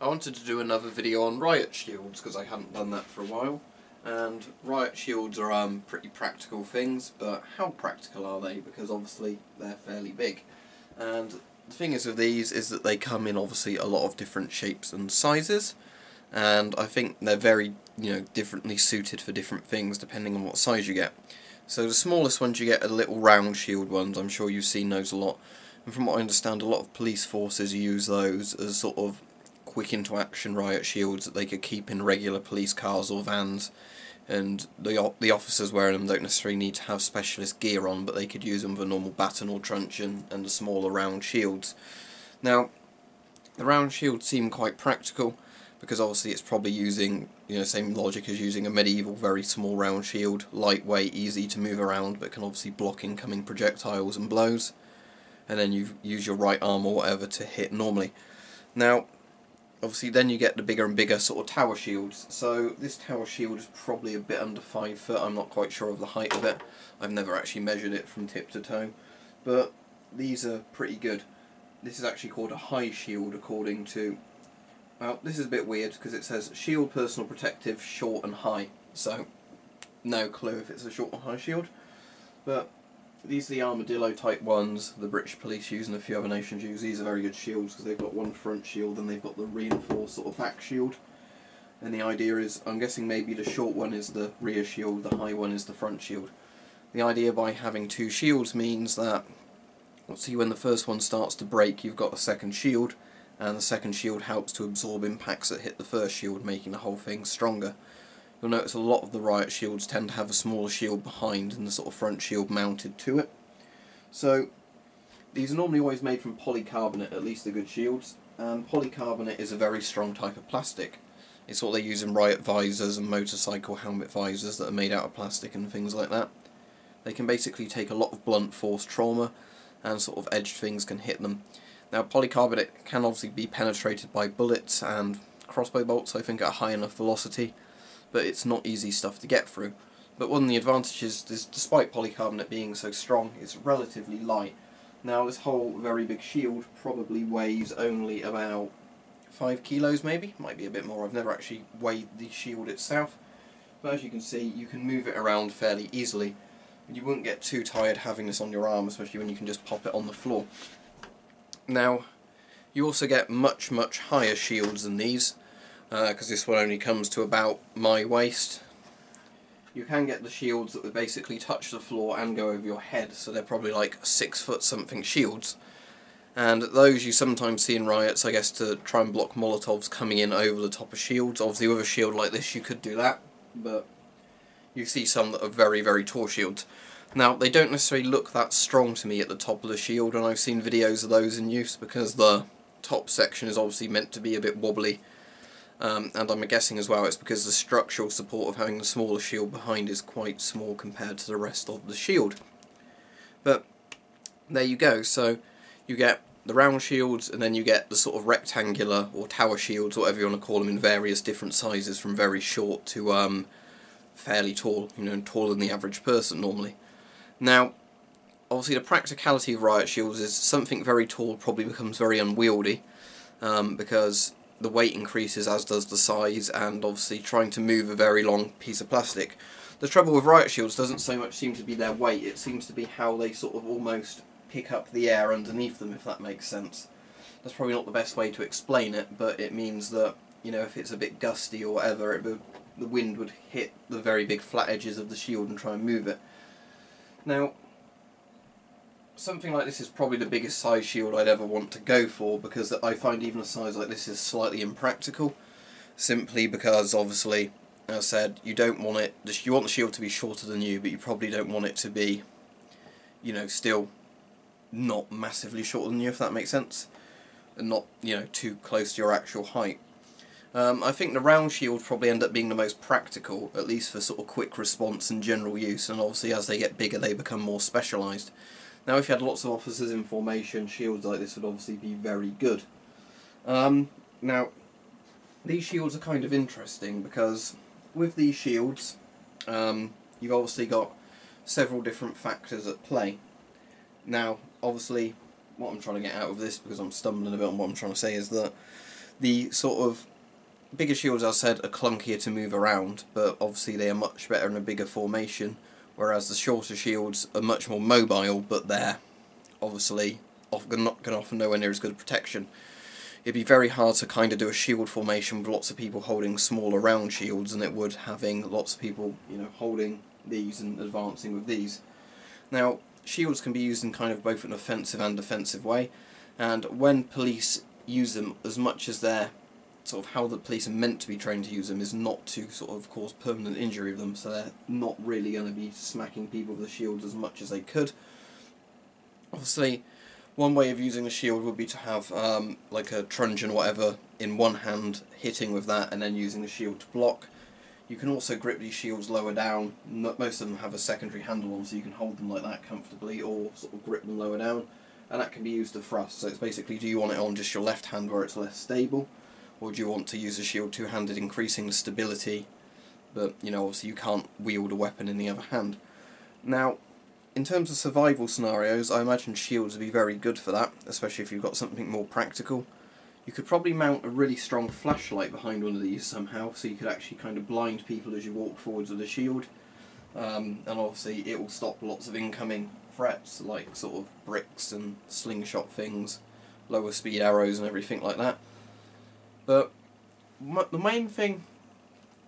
I wanted to do another video on riot shields because I hadn't done that for a while. And riot shields are um, pretty practical things but how practical are they? Because obviously they're fairly big. And the thing is with these is that they come in obviously a lot of different shapes and sizes. And I think they're very you know differently suited for different things depending on what size you get. So the smallest ones you get are little round shield ones, I'm sure you've seen those a lot. And from what I understand a lot of police forces use those as sort of quick into action riot shields that they could keep in regular police cars or vans and the the officers wearing them don't necessarily need to have specialist gear on but they could use them with a normal baton or truncheon and the smaller round shields. Now the round shields seem quite practical because obviously it's probably using you know same logic as using a medieval very small round shield, lightweight, easy to move around but can obviously block incoming projectiles and blows and then you use your right arm or whatever to hit normally. Now obviously then you get the bigger and bigger sort of tower shields. So this tower shield is probably a bit under 5 foot, I'm not quite sure of the height of it. I've never actually measured it from tip to toe. But these are pretty good. This is actually called a high shield according to... Well, this is a bit weird because it says shield personal protective short and high. So, no clue if it's a short or high shield. But these are the armadillo type ones the British police use and a few other nations use. These are very good shields because they've got one front shield and they've got the reinforced sort of back shield. And the idea is, I'm guessing maybe the short one is the rear shield, the high one is the front shield. The idea by having two shields means that, see when the first one starts to break you've got a second shield and the second shield helps to absorb impacts that hit the first shield making the whole thing stronger. You'll notice a lot of the riot shields tend to have a smaller shield behind and the sort of front shield mounted to it. So these are normally always made from polycarbonate, at least the good shields, and polycarbonate is a very strong type of plastic. It's what they use in riot visors and motorcycle helmet visors that are made out of plastic and things like that. They can basically take a lot of blunt force trauma and sort of edged things can hit them. Now polycarbonate can obviously be penetrated by bullets and crossbow bolts I think at a high enough velocity but it's not easy stuff to get through. But one of the advantages is, despite polycarbonate being so strong, it's relatively light. Now this whole very big shield probably weighs only about 5 kilos maybe, might be a bit more, I've never actually weighed the shield itself. But as you can see, you can move it around fairly easily. You wouldn't get too tired having this on your arm, especially when you can just pop it on the floor. Now, you also get much, much higher shields than these because uh, this one only comes to about my waist. You can get the shields that would basically touch the floor and go over your head, so they're probably like six foot something shields. And those you sometimes see in riots, I guess, to try and block Molotovs coming in over the top of shields. Obviously with a shield like this you could do that, but you see some that are very, very tall shields. Now, they don't necessarily look that strong to me at the top of the shield, and I've seen videos of those in use because the top section is obviously meant to be a bit wobbly um, and I'm guessing as well it's because the structural support of having the smaller shield behind is quite small compared to the rest of the shield. But there you go, so you get the round shields and then you get the sort of rectangular or tower shields, whatever you want to call them, in various different sizes from very short to um, fairly tall, you know, taller than the average person normally. Now, obviously the practicality of riot shields is something very tall probably becomes very unwieldy um, because the weight increases as does the size and obviously trying to move a very long piece of plastic. The trouble with riot shields doesn't so much seem to be their weight, it seems to be how they sort of almost pick up the air underneath them if that makes sense. That's probably not the best way to explain it but it means that you know if it's a bit gusty or whatever it would, the wind would hit the very big flat edges of the shield and try and move it. Now something like this is probably the biggest size shield I'd ever want to go for because I find even a size like this is slightly impractical simply because obviously as I said you don't want it you want the shield to be shorter than you but you probably don't want it to be you know still not massively shorter than you if that makes sense and not you know too close to your actual height um, I think the round shield probably end up being the most practical, at least for sort of quick response and general use, and obviously as they get bigger they become more specialised. Now if you had lots of officers in formation, shields like this would obviously be very good. Um, now, these shields are kind of interesting because with these shields, um, you've obviously got several different factors at play. Now, obviously, what I'm trying to get out of this, because I'm stumbling a bit on what I'm trying to say, is that The sort of bigger shields, as I said, are clunkier to move around, but obviously they are much better in a bigger formation, whereas the shorter shields are much more mobile, but they're obviously often not going to offer nowhere near as good protection. It'd be very hard to kind of do a shield formation with lots of people holding smaller round shields than it would having lots of people, you know, holding these and advancing with these. Now, shields can be used in kind of both an offensive and defensive way, and when police use them as much as they're sort of how the police are meant to be trained to use them is not to sort of cause permanent injury of them, so they're not really going to be smacking people with the shields as much as they could. Obviously, one way of using a shield would be to have um, like a truncheon or whatever in one hand, hitting with that, and then using the shield to block. You can also grip these shields lower down. Most of them have a secondary handle on, so you can hold them like that comfortably, or sort of grip them lower down. And that can be used to thrust. So it's basically, do you want it on just your left hand where it's less stable, or do you want to use a shield two-handed, increasing the stability? But you know, obviously, you can't wield a weapon in the other hand. Now, in terms of survival scenarios, I imagine shields would be very good for that, especially if you've got something more practical. You could probably mount a really strong flashlight behind one of these somehow, so you could actually kind of blind people as you walk forwards with a shield. Um, and obviously it will stop lots of incoming threats, like sort of bricks and slingshot things, lower speed arrows and everything like that. But the main thing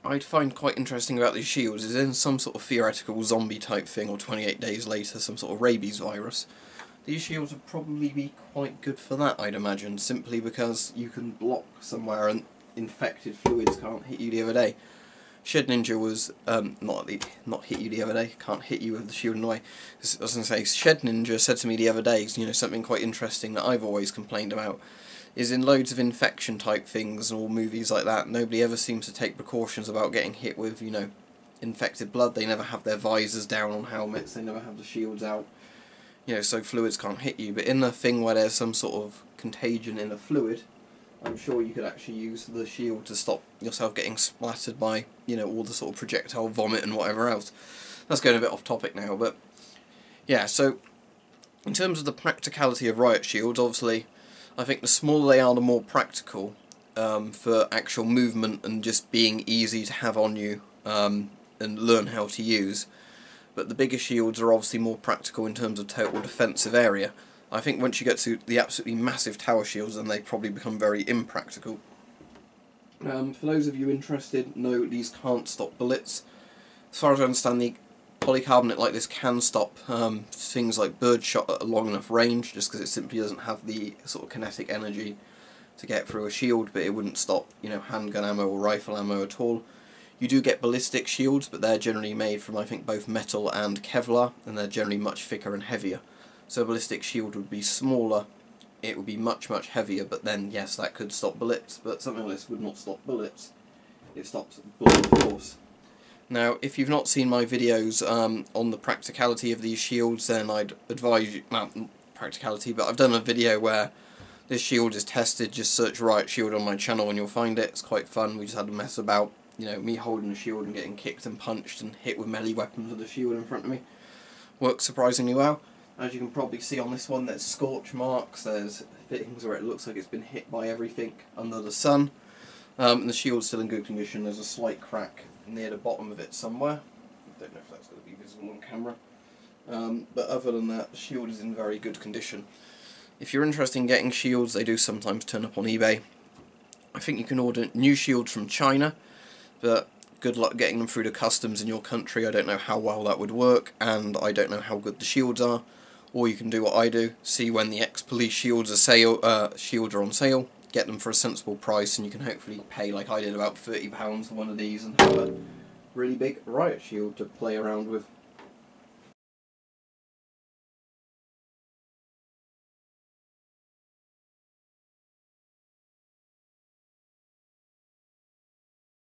I'd find quite interesting about these shields is in some sort of theoretical zombie type thing or 28 days later some sort of rabies virus. These shields would probably be quite good for that I'd imagine, simply because you can block somewhere and infected fluids can't hit you the other day. Shed Ninja was, um, not the, not hit you the other day, can't hit you with the shield in the way. I was going to say, Shed Ninja said to me the other day, you know, something quite interesting that I've always complained about is in loads of infection type things or movies like that, nobody ever seems to take precautions about getting hit with, you know, infected blood. They never have their visors down on helmets, they never have the shields out, you know, so fluids can't hit you. But in a thing where there's some sort of contagion in a fluid, I'm sure you could actually use the shield to stop yourself getting splattered by, you know, all the sort of projectile vomit and whatever else. That's going a bit off topic now, but yeah, so in terms of the practicality of riot shields, obviously I think the smaller they are, the more practical um, for actual movement and just being easy to have on you um, and learn how to use. But the bigger shields are obviously more practical in terms of total defensive area. I think once you get to the absolutely massive tower shields, then they probably become very impractical. Um, for those of you interested, no, these can't stop bullets. As far as I understand, the polycarbonate like this can stop um, things like birdshot at a long enough range just because it simply doesn't have the sort of kinetic energy to get through a shield but it wouldn't stop you know handgun ammo or rifle ammo at all. You do get ballistic shields but they're generally made from I think both metal and Kevlar and they're generally much thicker and heavier. So a ballistic shield would be smaller, it would be much much heavier but then yes that could stop bullets but something like this would not stop bullets. It stops of course. Now, if you've not seen my videos um, on the practicality of these shields, then I'd advise you, well, practicality, but I've done a video where this shield is tested, just search Riot Shield on my channel and you'll find it, it's quite fun, we just had a mess about, you know, me holding the shield and getting kicked and punched and hit with melee weapons with the shield in front of me. Works surprisingly well. As you can probably see on this one, there's scorch marks, there's fittings where it looks like it's been hit by everything under the sun. Um, and the shield's still in good condition, there's a slight crack near the bottom of it somewhere. I don't know if that's going to be visible on camera. Um, but other than that, the shield is in very good condition. If you're interested in getting shields, they do sometimes turn up on eBay. I think you can order new shields from China, but good luck getting them through the customs in your country. I don't know how well that would work, and I don't know how good the shields are. Or you can do what I do, see when the ex-police shields are sale, uh, shields are on sale, get them for a sensible price and you can hopefully pay like I did about £30 for one of these and have a really big riot shield to play around with.